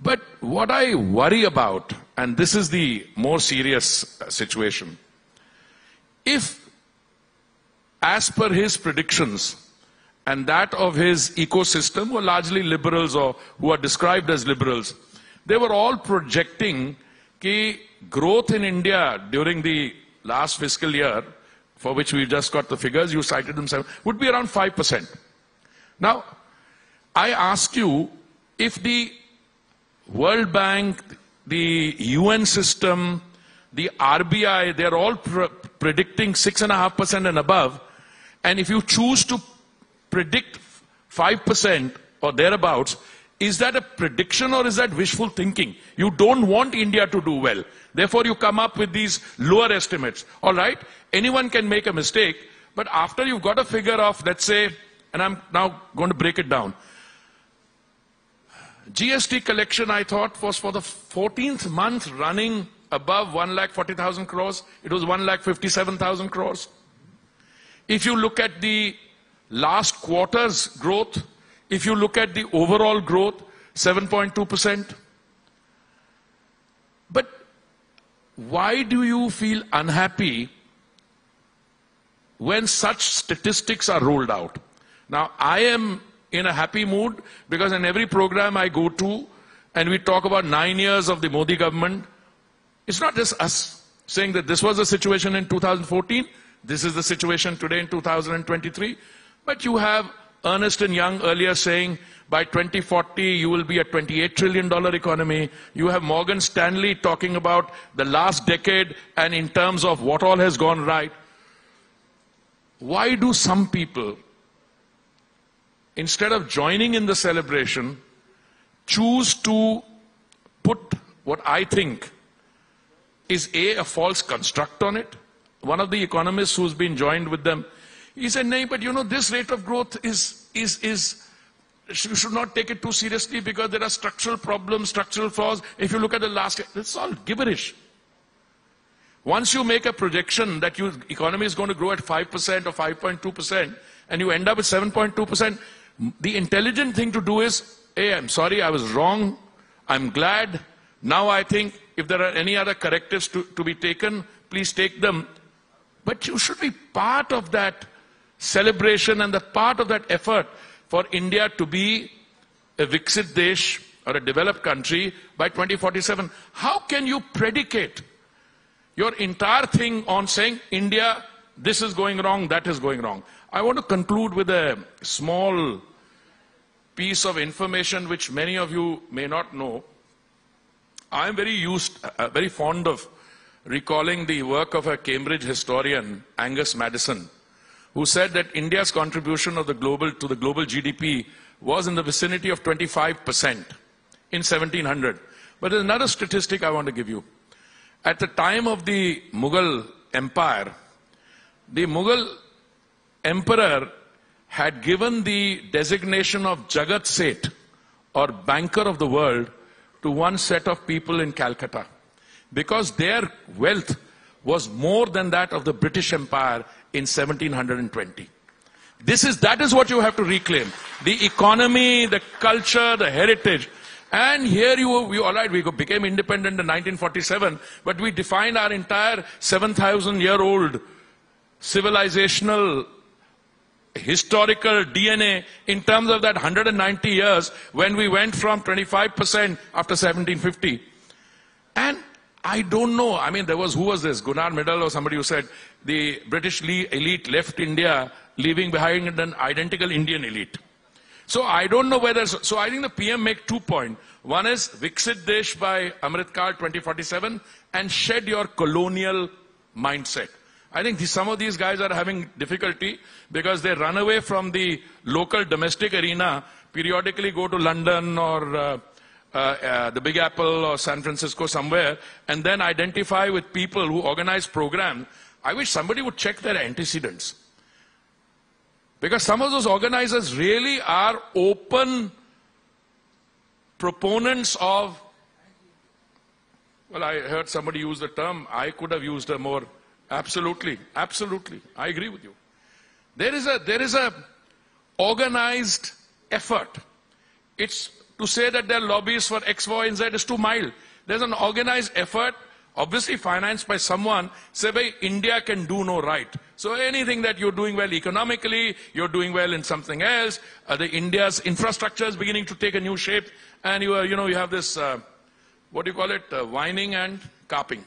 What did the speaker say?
But what I worry about, and this is the more serious uh, situation, if, as per his predictions, and that of his ecosystem were largely liberals or who are described as liberals, they were all projecting that growth in India during the last fiscal year, for which we just got the figures, you cited them, would be around 5%. Now, I ask you, if the World Bank, the UN system, the RBI, they're all pr predicting 6.5% and above, and if you choose to predict 5% or thereabouts, is that a prediction or is that wishful thinking? You don't want India to do well. Therefore, you come up with these lower estimates. All right? Anyone can make a mistake, but after you've got a figure of, let's say, and I'm now going to break it down. GST collection, I thought, was for the 14th month running above 1 lakh 40,000 crores. It was 1 lakh 57,000 crores. If you look at the last quarter's growth, if you look at the overall growth, 7.2%. But why do you feel unhappy when such statistics are rolled out? Now, I am in a happy mood because in every program I go to and we talk about nine years of the Modi government, it's not just us saying that this was the situation in 2014, this is the situation today in 2023, but you have Ernest and Young earlier saying by 2040 you will be a 28 trillion dollar economy. You have Morgan Stanley talking about the last decade and in terms of what all has gone right. Why do some people instead of joining in the celebration, choose to put what I think is A, a false construct on it. One of the economists who's been joined with them, he said, no, but you know, this rate of growth is, is, is, you should not take it too seriously because there are structural problems, structural flaws. If you look at the last, it's all gibberish. Once you make a projection that your economy is going to grow at 5% or 5.2%, and you end up with 7.2%, the intelligent thing to do is, hey, I'm sorry, I was wrong. I'm glad. Now I think if there are any other correctives to, to be taken, please take them. But you should be part of that celebration and the part of that effort for India to be a Viksit Desh or a developed country by 2047. How can you predicate your entire thing on saying, India, this is going wrong, that is going wrong? I want to conclude with a small piece of information which many of you may not know. I am very used, uh, very fond of recalling the work of a Cambridge historian, Angus Maddison, who said that India's contribution of the global, to the global GDP was in the vicinity of 25% in 1700. But there's another statistic I want to give you. At the time of the Mughal Empire, the Mughal emperor had given the designation of Jagat Seth or banker of the world to one set of people in Calcutta because their wealth was more than that of the British Empire in 1720. This is, that is what you have to reclaim. The economy, the culture, the heritage. And here you, we, all right, we became independent in 1947, but we defined our entire 7,000 year old civilizational historical DNA in terms of that 190 years when we went from 25% after 1750. And I don't know. I mean, there was, who was this? Gunnar Myrdal or somebody who said the British elite left India leaving behind an identical Indian elite. So I don't know whether, so I think the PM make two points. One is Viksit Desh by Amrit Kal 2047 and shed your colonial mindset. I think some of these guys are having difficulty because they run away from the local domestic arena, periodically go to London or uh, uh, uh, the Big Apple or San Francisco somewhere, and then identify with people who organize programs. I wish somebody would check their antecedents. Because some of those organizers really are open proponents of, well, I heard somebody use the term, I could have used a more Absolutely, absolutely. I agree with you. There is a there is a organized effort. It's to say that there are lobbies for X, Y, and Z is too mild. There's an organized effort, obviously financed by someone, say, by India can do no right. So anything that you're doing well economically, you're doing well in something else, uh, the India's infrastructure is beginning to take a new shape, and you, are, you know, you have this, uh, what do you call it, uh, whining and carping.